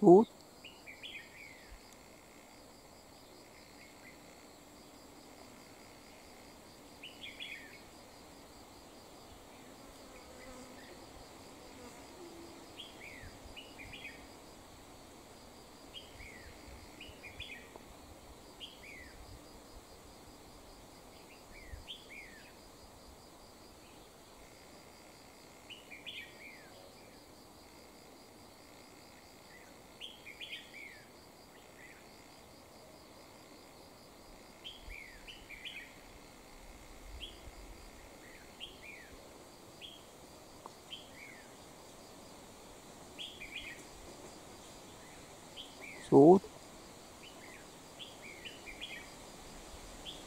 Gut. Sút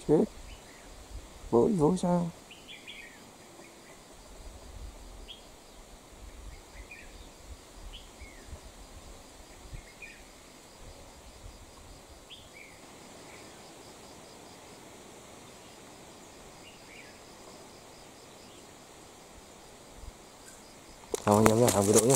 chết. Vội vội sao? Rồi anh em làm video nhé